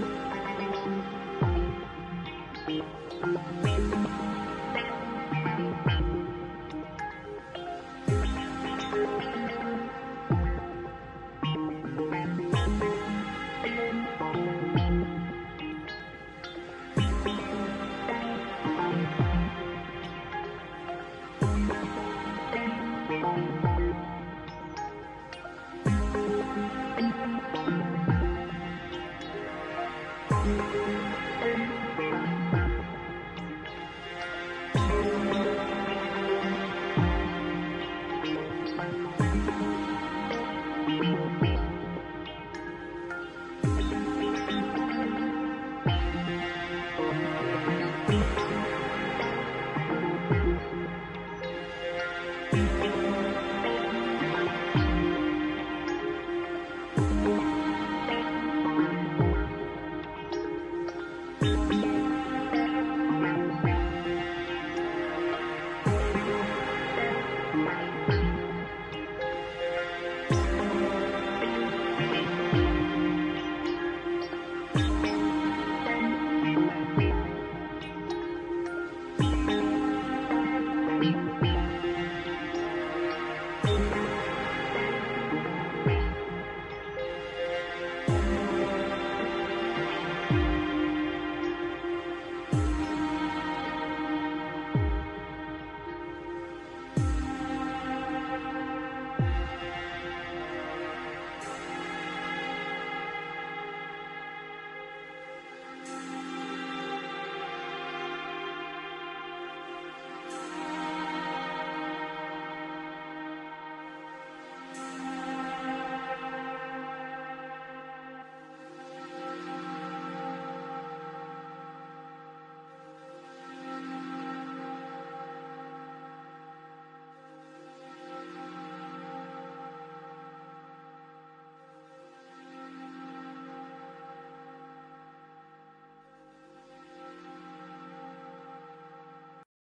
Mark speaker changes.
Speaker 1: Bye.